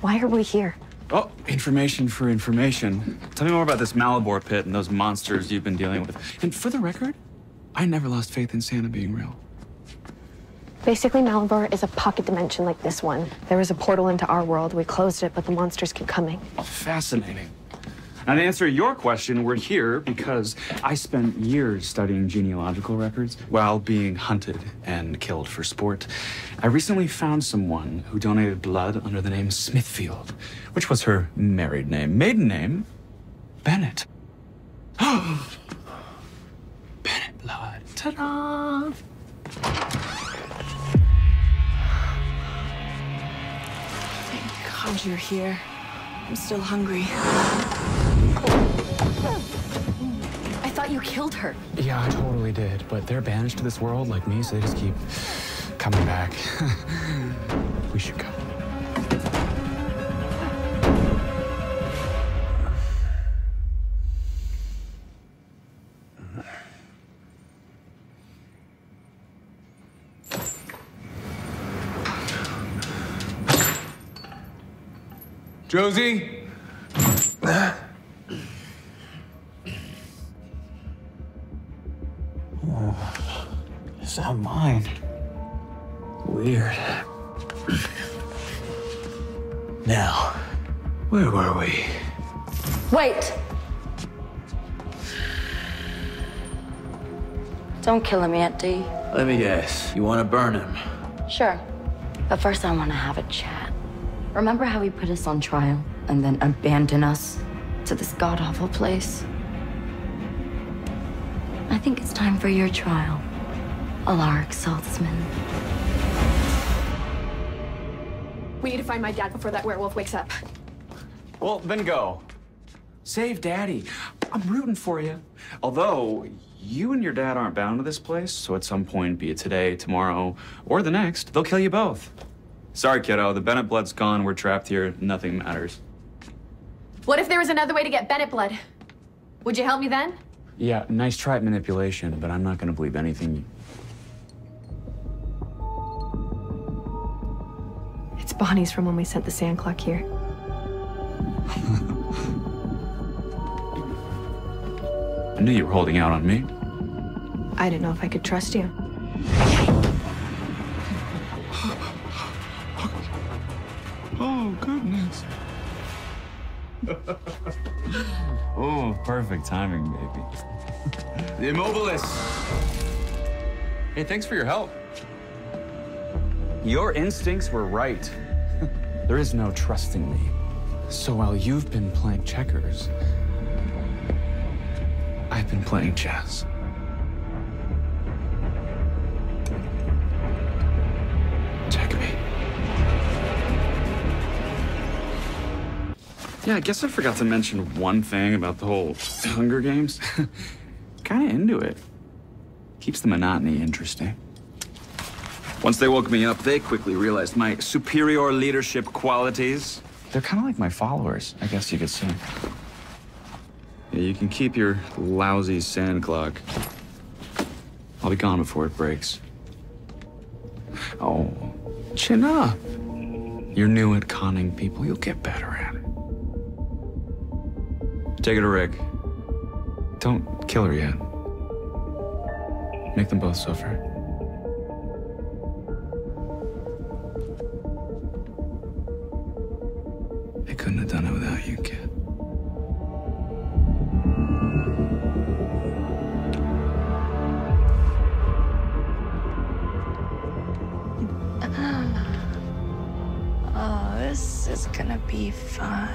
Why are we here? Oh, information for information. Tell me more about this Malivore pit and those monsters you've been dealing with. And for the record, I never lost faith in Santa being real. Basically, Malivore is a pocket dimension like this one. There was a portal into our world. We closed it, but the monsters keep coming. Fascinating. Now, to answer your question, we're here because I spent years studying genealogical records while being hunted and killed for sport. I recently found someone who donated blood under the name Smithfield, which was her married name. Maiden name, Bennett. Bennett blood. Ta-da! Thank God you're here. I'm still hungry. Killed her. Yeah, I totally did. But they're banished to this world like me, so they just keep coming back. we should go. Josie? Is that mine? Weird. Now, where were we? Wait! Don't kill him yet, D. Let me guess. You want to burn him? Sure. But first, I want to have a chat. Remember how he put us on trial and then abandoned us to this god awful place? I think it's time for your trial, Alaric Saltzman. We need to find my dad before that werewolf wakes up. Well, then go. Save Daddy. I'm rooting for you. Although, you and your dad aren't bound to this place, so at some point, be it today, tomorrow, or the next, they'll kill you both. Sorry, kiddo. The Bennett blood's gone. We're trapped here. Nothing matters. What if there was another way to get Bennett blood? Would you help me then? Yeah, nice try at manipulation, but I'm not gonna believe anything you... It's Bonnie's from when we sent the sand clock here. I knew you were holding out on me. I didn't know if I could trust you. Oh, goodness. oh, perfect timing, baby. The Immobilis. Hey, thanks for your help. Your instincts were right. there is no trusting me. So while you've been playing checkers, I've been playing chess. Yeah, I guess I forgot to mention one thing about the whole Hunger Games. kind of into it. Keeps the monotony interesting. Once they woke me up, they quickly realized my superior leadership qualities. They're kind of like my followers, I guess you could say. Yeah, you can keep your lousy sand clock. I'll be gone before it breaks. Oh, chin up. You're new at conning people. You'll get better at it. Take it to Rick. Don't kill her yet. Make them both suffer. I couldn't have done it without you, kid. Oh, this is gonna be fun.